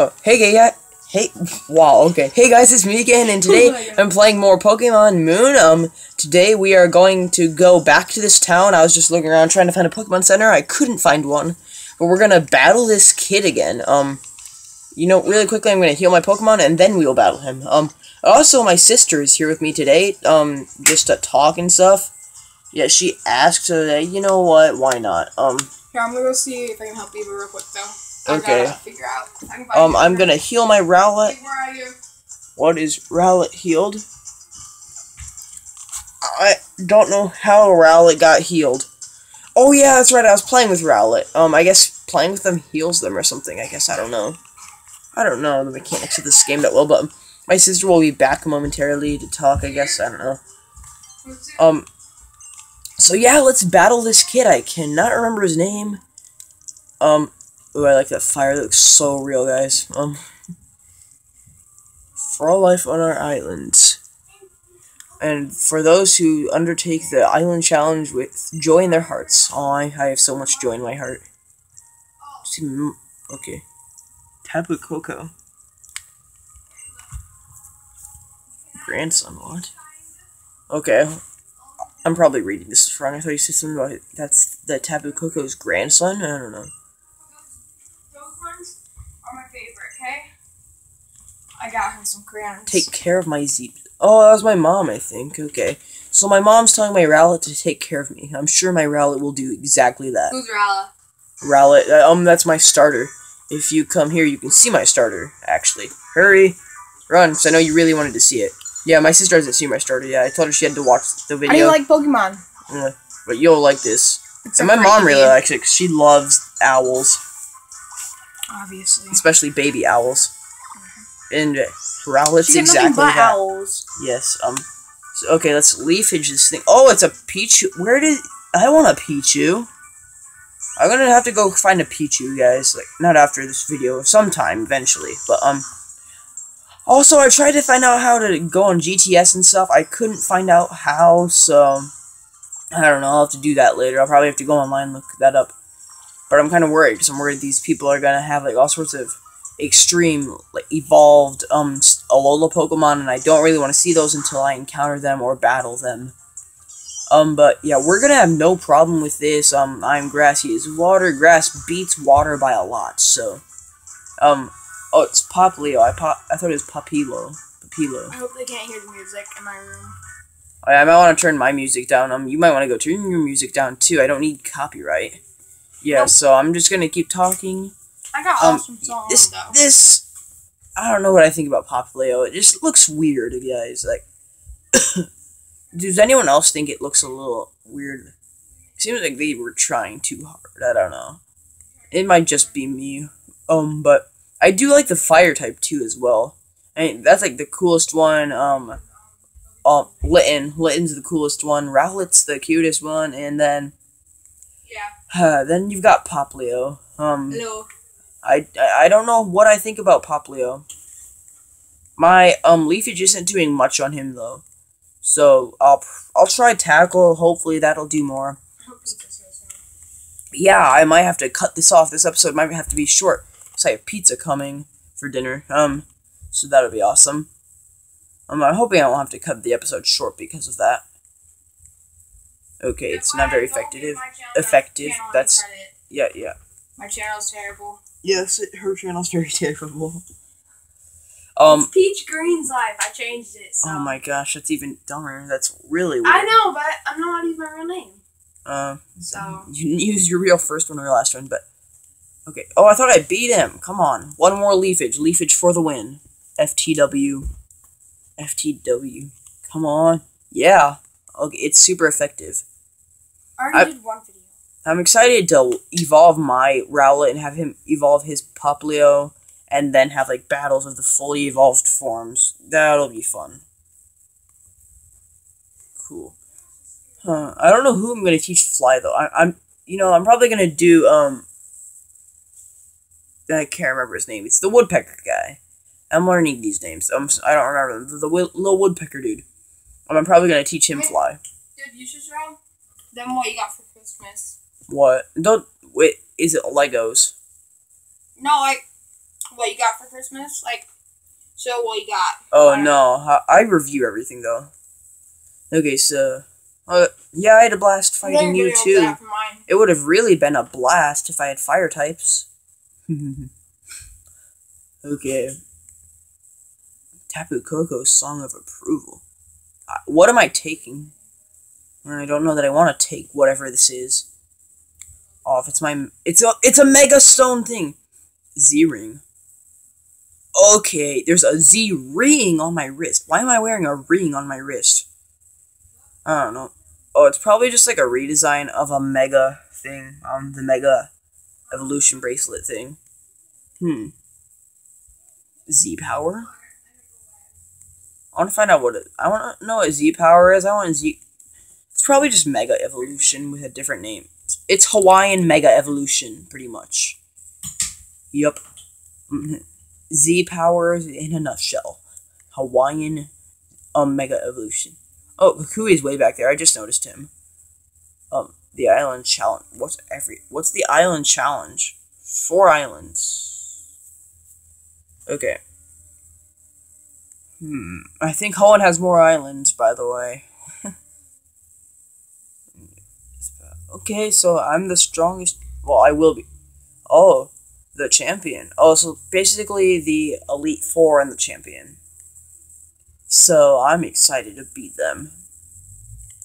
Oh, hey, gay guy. Hey, wow, okay. Hey guys, it's me again, and today Oh. I'm playing more Pokemon Moon. Um, today we are going to go back to this town. I was just looking around trying to find a Pokemon Center. I couldn't find one, but we're gonna battle this kid again. Um, you know, really quickly, I'm gonna heal my Pokemon, and then we will battle him. Um, also, my sister is here with me today. Um, just to talk and stuff. Yeah, she asked, so uh, you know what? Why not? Um, Here, I'm gonna go see if I can help you real quick though. Okay. gotta figure out. I can find um. I'm gonna heal my Rowlet. Hey, where are you? What is Rowlet healed? I don't know how Rowlet got healed. Oh yeah, that's right. I was playing with Rowlet. Um, I guess playing with them heals them or something. I guess I don't know. I don't know the mechanics of this game that well, but my sister will be back momentarily to talk. I guess I don't know. Um. So yeah, let's battle this kid. I cannot remember his name. Um. Ooh, I like that fire. That looks so real, guys. Um. For all life on our island. And for those who undertake the island challenge with joy in their hearts. Oh, I, I have so much joy in my heart. Okay. Tapu Koko. Grandson, what? Okay. I'm probably reading this wrong. I thought you said something about that's the Tapu Koko's grandson. I don't know. Those ones are my favorite. Okay. I got her some crayons. Take care of my Zeep. Oh, that was my mom, I think. Okay. So my mom's telling my Rowlet to take care of me. I'm sure my Rowlet will do exactly that. Who's Rala? Rowlet, uh, um, that's my starter. If you come here, you can see my starter, actually. Hurry! Run, because I know you really wanted to see it. Yeah, my sister hasn't seen my starter yet. I told her she had to watch the video. didn't like Pokemon. Yeah, but you'll like this. Except And my mom really Eevee, likes it because she loves owls, Obviously. especially baby owls. And Rowlet's exactly but that. owls. Yes. Um. So, okay, let's leafage this thing. Oh, it's a Pichu. Where did I want a Pichu? I'm gonna have to go find a Pichu, guys. Like not after this video, sometime eventually. But um. Also, I tried to find out how to go on GTS and stuff. I couldn't find out how, so I don't know. I'll have to do that later. I'll probably have to go online and look that up. But I'm kind of worried because I'm worried these people are gonna have like all sorts of extreme like evolved um Alola Pokemon, and I don't really want to see those until I encounter them or battle them. Um, but yeah, we're gonna have no problem with this. Um, I'm grass. He is water. Grass beats water by a lot. So, um, oh, it's Poplio. I pop. I thought it was Papilo. Papilo. I hope they can't hear the music in my room. I, I might want to turn my music down. Um, you might want to go turn your music down too. I don't need copyright. Yeah, Nope. so I'm just gonna keep talking. I got Um, awesome songs this though. this I don't know what I think about Poplio. It just looks weird, guys. Like, does anyone else think it looks a little weird? Seems like they were trying too hard. I don't know. It might just be me. Um, but I do like the fire type too as well. I mean, that's like the coolest one. Um, um, Litten. Litten's the coolest one. Rowlet's the cutest one, and then yeah. uh, then you've got Poplio. Um, Hello. I, I I don't know what I think about Poplio. My um leafage isn't doing much on him though, so I'll I'll try tackle. Hopefully that'll do more. I hope it's good soon. Yeah, I might have to cut this off. This episode might have to be short because I have pizza coming for dinner. Um, so that'll be awesome. Um, I'm hoping I won't have to cut the episode short because of that. Okay, it's not very effective. Effective. That's yeah, yeah. My channel's terrible. Yes, it, her channel's very terrible. Um. it's Peach Green's life. I changed it. So. Oh my gosh, that's even dumber. That's really weird. I know, but I'm not using my real name. Uh, So you didn't use your real first one or your last one, but okay. Oh, I thought I beat him. Come on, one more leafage. Leafage for the win. FTW. FTW. Come on. Yeah. Okay, it's super effective. I already I- did one video. I'm excited to evolve my Rowlet and have him evolve his Poplio, and then have like battles of the fully evolved forms. That'll be fun. Cool. Huh. I don't know who I'm gonna teach Fly though. I, I'm, you know, I'm probably gonna do um. I can't remember his name. It's the woodpecker guy. I'm learning these names. I'm, s- I don't remember them. The, the little woodpecker dude. I'm probably gonna teach him Fly. Dude, you should show them what you got for Christmas. What? Don't wait. Is it Legos? No, like what you got for Christmas? Like, so what you got? Oh Uh, no, I I review everything though. Okay, so uh, yeah, I had a blast fighting you too. that for mine. It would have really been a blast if I had fire types. okay. Tapu Koko's Song of Approval. Uh, What am I taking? I don't know that I want to take whatever this is. If it's my, it's a, it's a Mega Stone thing. Z ring. Okay, there's a Z ring on my wrist. Why am I wearing a ring on my wrist? I don't know. Oh, it's probably just like a redesign of a Mega thing. Um, the Mega Evolution bracelet thing. Hmm. Z power. I want to find out what it. I want to know what Z power is. I want Z. It's probably just Mega Evolution with a different name. It's Hawaiian Mega Evolution, pretty much. Yup. Mhm. Z powers in a nutshell. Hawaiian um, Mega Evolution. Oh, Kukui is way back there. I just noticed him. Um, the island challenge. What's every? What's the island challenge? Four islands. Okay. Hmm. I think Holland has more islands, by the way. okay, so I'm the strongest. Well, I will be. Oh, the champion. Oh, so basically the elite four and the champion. So I'm excited to beat them.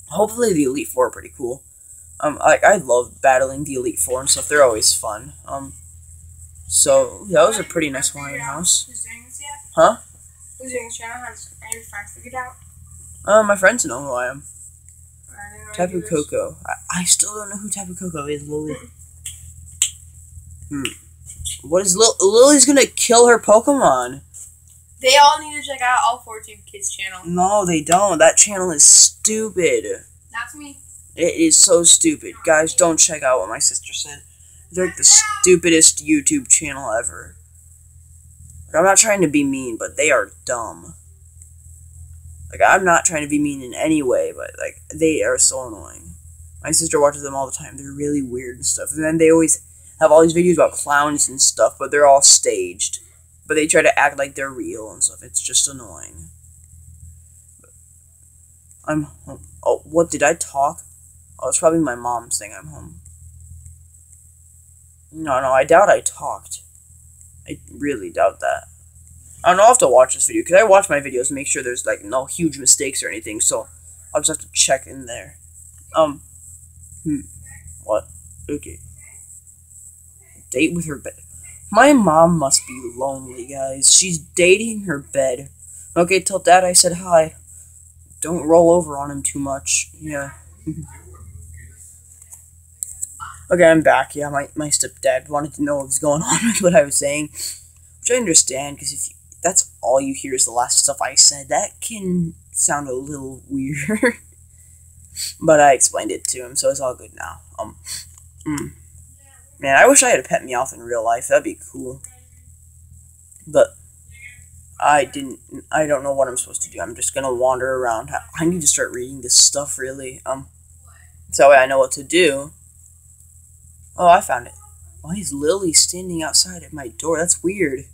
Hopefully the elite four are pretty cool. Um, I I love battling the elite four and stuff. They're always fun. Um, so that was a pretty nice Hawaiian house. Who's doing this yet? Huh? Who's doing this channel? Has any friends figured out? Uh, my friends know who I am. Tapu Koko. I, I still don't know who Tapu Koko is, Lillie. Hmm. What is Lil- Lillie's gonna kill her Pokemon? They all need to check out All 14 Kids channel. No, they don't. That channel is stupid. That's me. It is so stupid. Guys, don't check out what my sister said. They're like the stupidest YouTube channel ever. I'm not trying to be mean, but they are dumb. Like, I'm not trying to be mean in any way, but, like, they are so annoying. My sister watches them all the time. They're really weird and stuff. And then they always have all these videos about clowns and stuff, but they're all staged. But they try to act like they're real and stuff. It's just annoying. I'm home. Oh, what did I talk? Oh, it's probably my mom saying I'm home. No, no, I doubt I talked. I really doubt that. I don't know, I'll have to watch this video, because I watch my videos and make sure there's, like, no huge mistakes or anything, so I'll just have to check in there. Um, hmm, what? Okay. Date with her bed. My mom must be lonely, guys. She's dating her bed. Okay, tell dad I said hi. Don't roll over on him too much. Yeah. Okay, I'm back. Yeah, my, my stepdad wanted to know what was going on with what I was saying, which I understand because if you, all you hear is the last stuff I said, that can sound a little weird. but I explained it to him, so it's all good now. Um, mm. man, I wish I had a pet Meowth in real life. That'd be cool. But I didn't. I don't know what I'm supposed to do. I'm just gonna wander around. I- need to start reading this stuff really. Um, so I know what to do. Oh, I found it. Why is Lillie standing outside at my door? That's weird.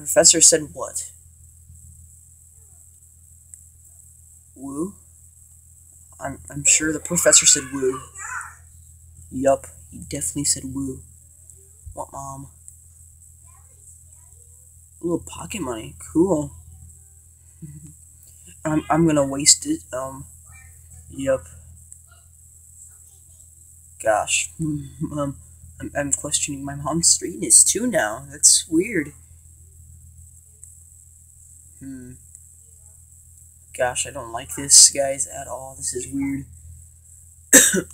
Professor said what? Woo? I'm, I'm sure the professor said woo. Yup, he definitely said woo. What, mom? A little pocket money. Cool. I'm, I'm gonna waste it. Um, yup. Gosh, um, I'm, I'm questioning my mom's straightness too now. That's weird. Hmm. Gosh, I don't like this, guys, at all. This is weird.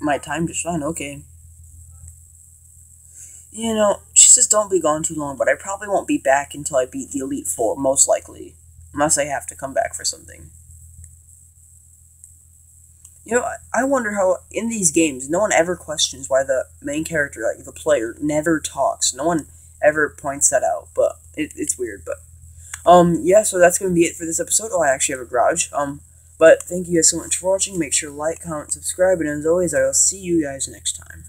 my time to shine, okay. You know, she says don't be gone too long, but I probably won't be back until I beat the Elite Four, most likely. Unless I have to come back for something. You know, I- I wonder how in these games no one ever questions why the main character, like the player, never talks. No one ever points that out, but it, it's weird. But um, yeah, so that's gonna be it for this episode. Oh, I actually have a garage. Um, but thank you guys so much for watching. Make sure to like, comment, subscribe, and as always, I will see you guys next time.